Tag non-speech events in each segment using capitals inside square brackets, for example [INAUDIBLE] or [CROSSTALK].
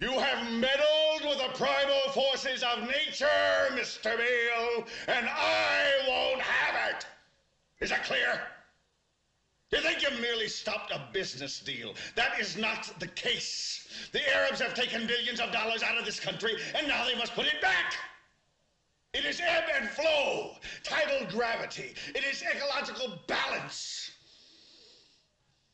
You have meddled with the primal forces of nature, Mr. Beale, and I won't have it. Is that clear? You think you merely stopped a business deal? That is not the case. The Arabs have taken billions of dollars out of this country, and now they must put it back. It is ebb and flow, tidal gravity. It is ecological balance.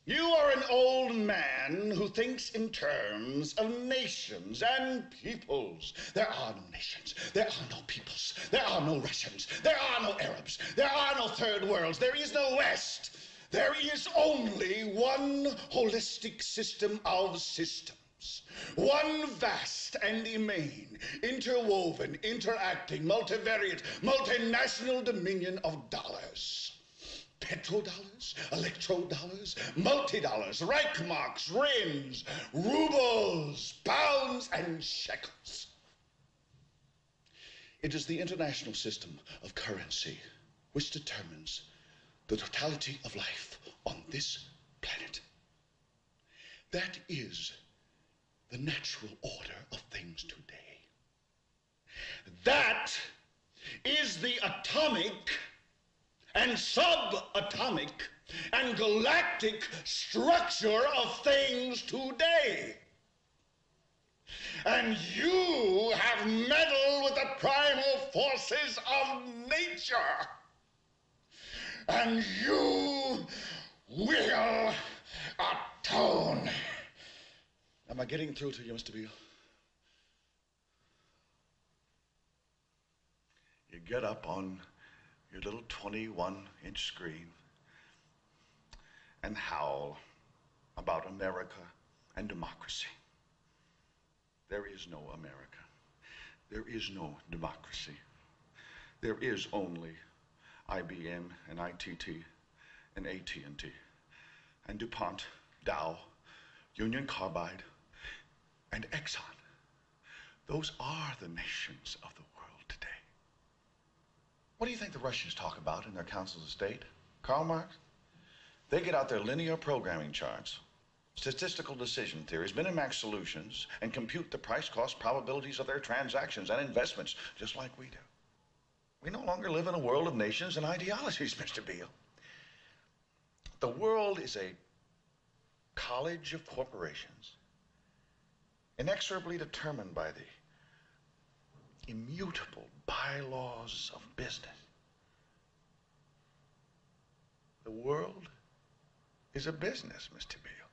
You are an old man who thinks in terms of nations and peoples. There are no nations. There are no peoples. There are no Russians. There are no Arabs. There are no third worlds. There is no West. There is only one holistic system of systems. One vast and immane, interwoven, interacting, multivariate, multinational dominion of dollars petrodollars, electrodollars, multi-dollars, Reichmarks, rins, rubles, pounds, and shekels. It is the international system of currency which determines the totality of life on this planet. That is the natural order of things today. That is the atomic and subatomic and galactic structure of things today. And you have meddled with the primal forces of nature. And you will atone. Am I getting through to you, Mr. Beale? You get up on your little 21 inch screen and howl about America and democracy. There is no America. There is no democracy. There is only IBM and ITT and AT&T and DuPont, Dow, Union Carbide, and Exxon. Those are the nations of the world. What do you think the Russians talk about in their councils of state? Karl Marx? They get out their linear programming charts, statistical decision theories, Minimax solutions, and compute the price cost probabilities of their transactions and investments, just like we do. We no longer live in a world of nations and ideologies, [LAUGHS] Mr. Beale. The world is a college of corporations, inexorably determined by the immutable bylaws of business. The world is a business, Mr. Beale.